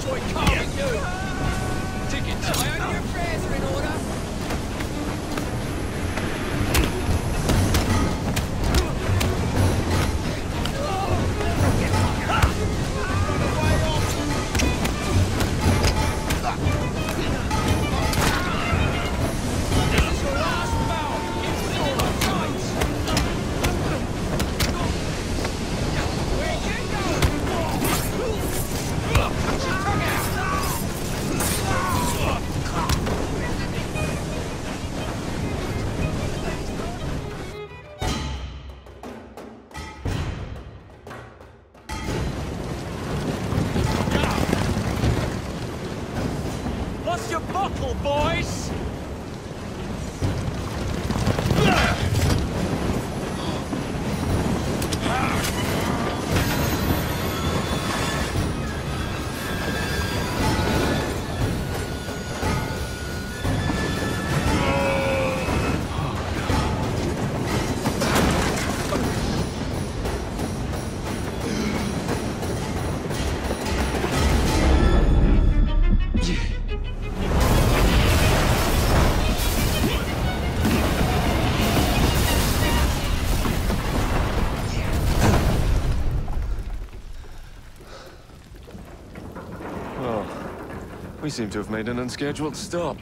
enjoy calming you. tackle, boys! We seem to have made an unscheduled stop.